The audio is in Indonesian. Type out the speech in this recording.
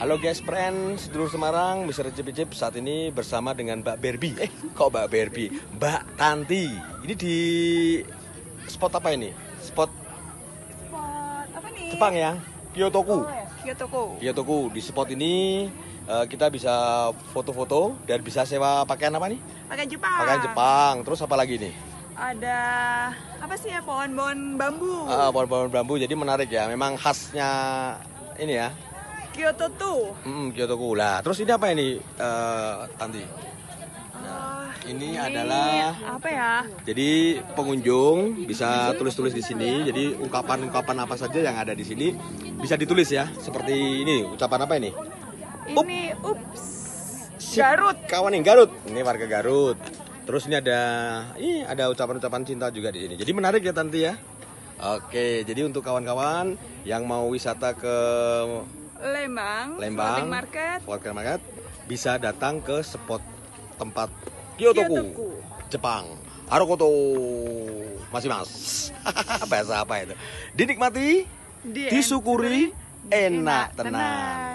Halo guys, friends, sedulur Semarang, Mr. Cip Cip saat ini bersama dengan Mbak Berbi. Eh, kok Mbak Berbi? Mbak Tanti. Ini di spot apa ini? Spot Spot apa nih? Jepang ya, Kyotoku. Oh, ya. Kyotoku. Kyotoku. Di spot ini eh, kita bisa foto-foto dan bisa sewa pakaian apa nih? Pakai Jepang. Pakaian Jepang. Terus apa lagi nih? Ada apa sih ya pohon-pohon bambu. Ah, pohon-pohon bambu. Jadi menarik ya. Memang khasnya ini ya. Kyoto tuh. Hmm, Kyotoku. Lah, terus ini apa ini, eh, Tanti? Oh, ini adalah apa ya? Jadi pengunjung bisa tulis-tulis di sini. Jadi ungkapan-ungkapan apa saja yang ada di sini bisa ditulis ya. Seperti ini, ucapan apa ini? Up. Ini ups. Garut. Kawan yang Garut. Ini warga Garut. Terus ini ada ini ada ucapan-ucapan cinta juga di sini. Jadi menarik ya Tanti ya. Oke, jadi untuk kawan-kawan yang mau wisata ke Lembang. Lembang, Floating Market. Floating Market, bisa datang ke spot tempat Kyotoku, Kyotoku. Jepang. Harukoto, masih mas. Bahasa apa itu? Dinikmati, Di- disyukuri, enak Enak tenang.